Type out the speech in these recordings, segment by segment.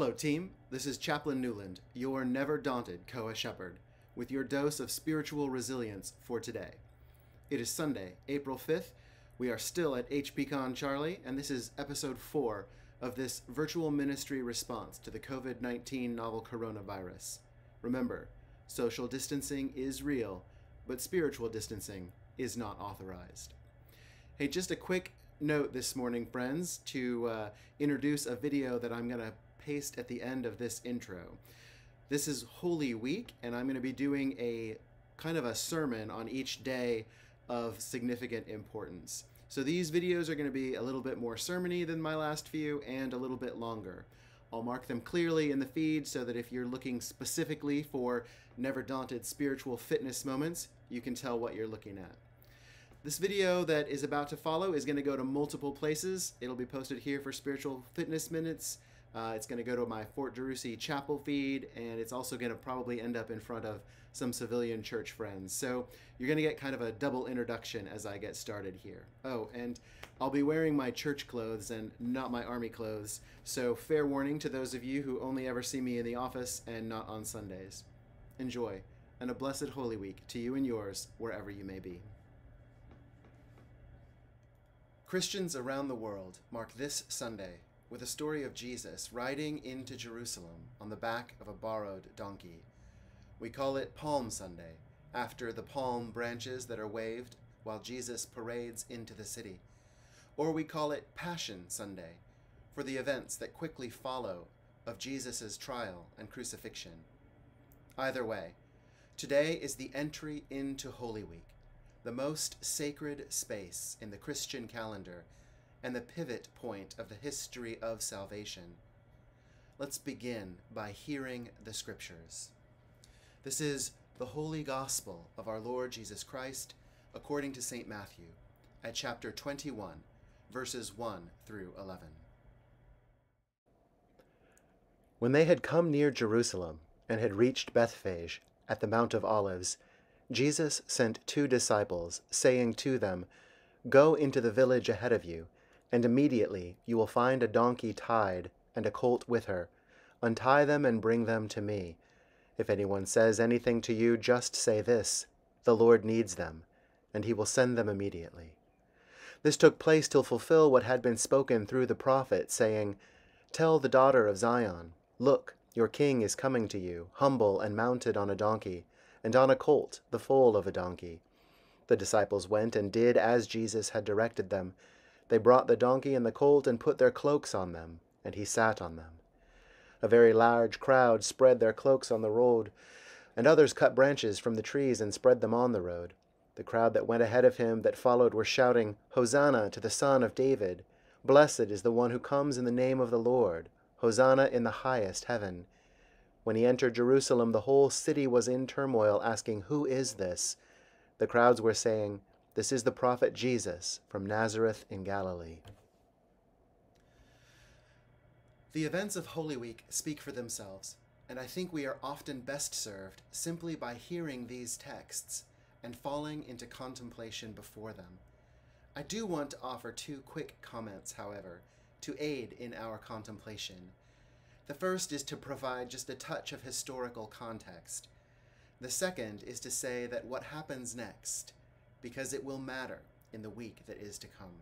Hello, team. This is Chaplain Newland, your never daunted Koa Shepherd, with your dose of spiritual resilience for today. It is Sunday, April 5th. We are still at HPCon Charlie, and this is episode 4 of this virtual ministry response to the COVID 19 novel coronavirus. Remember, social distancing is real, but spiritual distancing is not authorized. Hey, just a quick note this morning, friends, to uh, introduce a video that I'm going to paste at the end of this intro. This is Holy Week, and I'm going to be doing a kind of a sermon on each day of significant importance. So these videos are going to be a little bit more sermony than my last few and a little bit longer. I'll mark them clearly in the feed so that if you're looking specifically for never daunted spiritual fitness moments, you can tell what you're looking at. This video that is about to follow is going to go to multiple places. It'll be posted here for Spiritual Fitness Minutes. Uh, it's going to go to my Fort DeRussy chapel feed, and it's also going to probably end up in front of some civilian church friends. So you're going to get kind of a double introduction as I get started here. Oh, and I'll be wearing my church clothes and not my army clothes. So fair warning to those of you who only ever see me in the office and not on Sundays. Enjoy, and a blessed Holy Week to you and yours, wherever you may be. Christians around the world mark this Sunday with a story of Jesus riding into Jerusalem on the back of a borrowed donkey. We call it Palm Sunday, after the palm branches that are waved while Jesus parades into the city. Or we call it Passion Sunday, for the events that quickly follow of Jesus' trial and crucifixion. Either way, today is the entry into Holy Week the most sacred space in the Christian calendar and the pivot point of the history of salvation. Let's begin by hearing the scriptures. This is the Holy Gospel of our Lord Jesus Christ according to St. Matthew at chapter 21, verses 1 through 11. When they had come near Jerusalem and had reached Bethphage at the Mount of Olives, Jesus sent two disciples, saying to them, Go into the village ahead of you, and immediately you will find a donkey tied and a colt with her. Untie them and bring them to me. If anyone says anything to you, just say this The Lord needs them, and he will send them immediately. This took place to fulfill what had been spoken through the prophet, saying, Tell the daughter of Zion, Look, your king is coming to you, humble and mounted on a donkey and on a colt, the foal of a donkey. The disciples went and did as Jesus had directed them. They brought the donkey and the colt and put their cloaks on them, and he sat on them. A very large crowd spread their cloaks on the road, and others cut branches from the trees and spread them on the road. The crowd that went ahead of him that followed were shouting, Hosanna to the Son of David! Blessed is the one who comes in the name of the Lord! Hosanna in the highest heaven! When he entered Jerusalem, the whole city was in turmoil, asking, Who is this? The crowds were saying, This is the prophet Jesus from Nazareth in Galilee. The events of Holy Week speak for themselves, and I think we are often best served simply by hearing these texts and falling into contemplation before them. I do want to offer two quick comments, however, to aid in our contemplation. The first is to provide just a touch of historical context. The second is to say that what happens next, because it will matter in the week that is to come.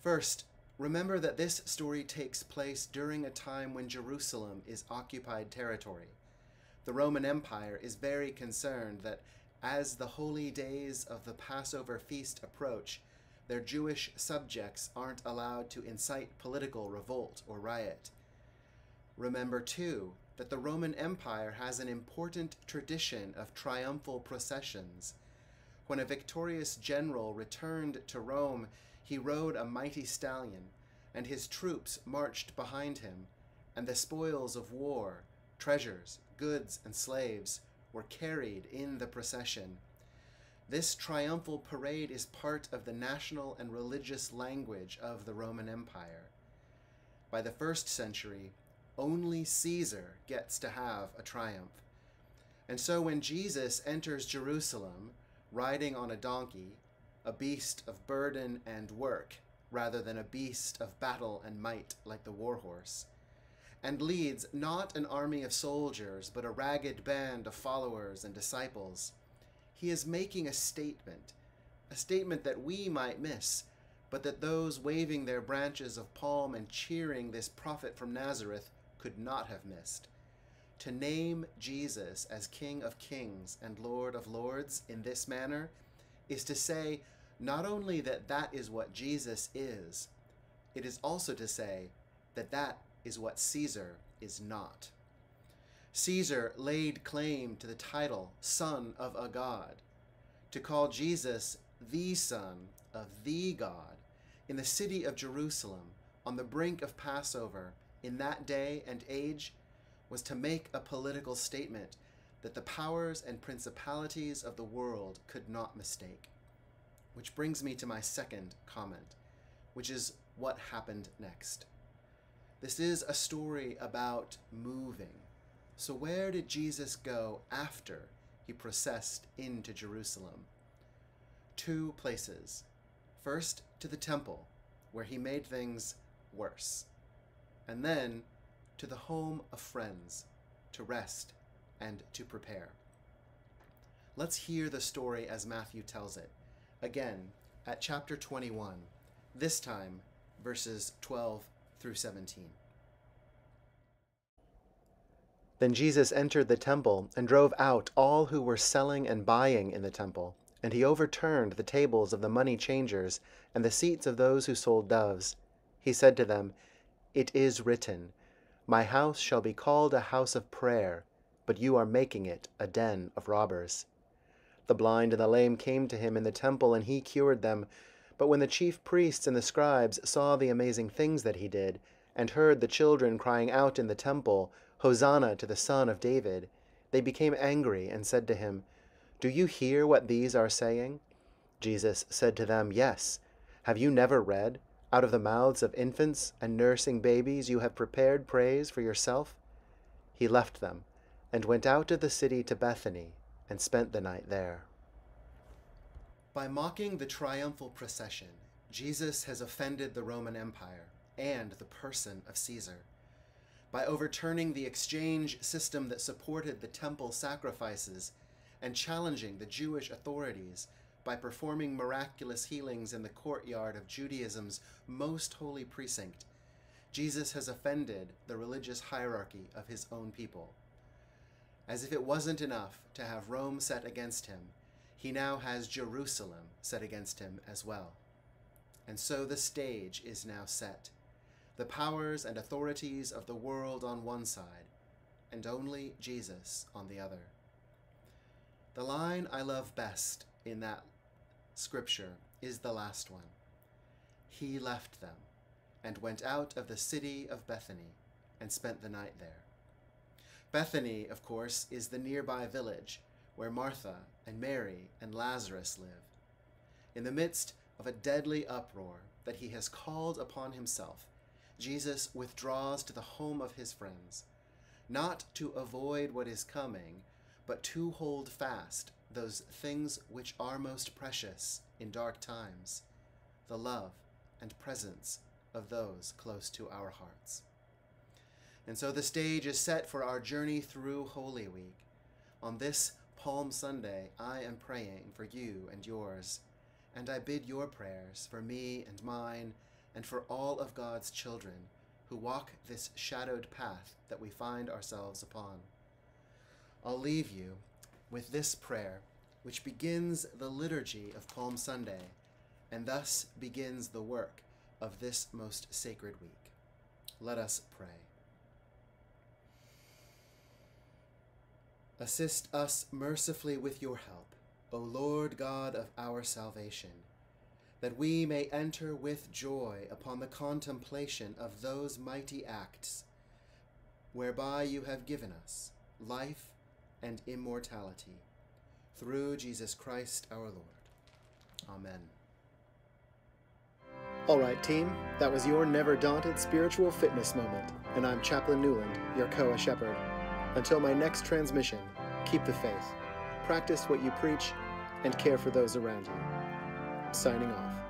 First, remember that this story takes place during a time when Jerusalem is occupied territory. The Roman Empire is very concerned that as the holy days of the Passover feast approach, their Jewish subjects aren't allowed to incite political revolt or riot. Remember, too, that the Roman Empire has an important tradition of triumphal processions. When a victorious general returned to Rome, he rode a mighty stallion, and his troops marched behind him, and the spoils of war, treasures, goods, and slaves were carried in the procession. This triumphal parade is part of the national and religious language of the Roman Empire. By the first century, only Caesar gets to have a triumph. And so when Jesus enters Jerusalem riding on a donkey, a beast of burden and work, rather than a beast of battle and might like the war horse, and leads not an army of soldiers, but a ragged band of followers and disciples. He is making a statement, a statement that we might miss, but that those waving their branches of palm and cheering this prophet from Nazareth could not have missed. To name Jesus as King of Kings and Lord of Lords in this manner is to say not only that that is what Jesus is, it is also to say that that is what Caesar is not. Caesar laid claim to the title Son of a God. To call Jesus the Son of the God in the city of Jerusalem on the brink of Passover in that day and age was to make a political statement that the powers and principalities of the world could not mistake. Which brings me to my second comment, which is what happened next. This is a story about moving. So, where did Jesus go after he processed into Jerusalem? Two places. First, to the temple, where he made things worse. And then to the home of friends, to rest and to prepare. Let's hear the story as Matthew tells it, again at chapter 21, this time verses 12 through 17. Then Jesus entered the temple and drove out all who were selling and buying in the temple, and he overturned the tables of the money changers and the seats of those who sold doves. He said to them, It is written, My house shall be called a house of prayer, but you are making it a den of robbers. The blind and the lame came to him in the temple, and he cured them. But when the chief priests and the scribes saw the amazing things that he did, and heard the children crying out in the temple, Hosanna to the Son of David, they became angry and said to him, Do you hear what these are saying? Jesus said to them, Yes. Have you never read, Out of the mouths of infants and nursing babies you have prepared praise for yourself? He left them, and went out of the city to Bethany, and spent the night there. By mocking the triumphal procession, Jesus has offended the Roman Empire and the person of Caesar. By overturning the exchange system that supported the temple sacrifices and challenging the Jewish authorities by performing miraculous healings in the courtyard of Judaism's most holy precinct, Jesus has offended the religious hierarchy of his own people. As if it wasn't enough to have Rome set against him, he now has Jerusalem set against him as well. And so the stage is now set. The powers and authorities of the world on one side, and only Jesus on the other. The line I love best in that scripture is the last one. He left them and went out of the city of Bethany and spent the night there. Bethany, of course, is the nearby village where Martha and Mary and Lazarus live. In the midst of a deadly uproar that he has called upon himself, Jesus withdraws to the home of his friends, not to avoid what is coming, but to hold fast those things which are most precious in dark times, the love and presence of those close to our hearts. And so the stage is set for our journey through Holy Week. On this Palm Sunday, I am praying for you and yours, and I bid your prayers for me and mine, and for all of God's children who walk this shadowed path that we find ourselves upon. I'll leave you with this prayer, which begins the liturgy of Palm Sunday, and thus begins the work of this most sacred week. Let us pray. Assist us mercifully with your help, O Lord God of our salvation, that we may enter with joy upon the contemplation of those mighty acts whereby you have given us life and immortality. Through Jesus Christ our Lord. Amen. All right, team, that was your never daunted spiritual fitness moment, and I'm Chaplain Newland, your Koa Shepherd. Until my next transmission, keep the faith, practice what you preach, and care for those around you. Signing off.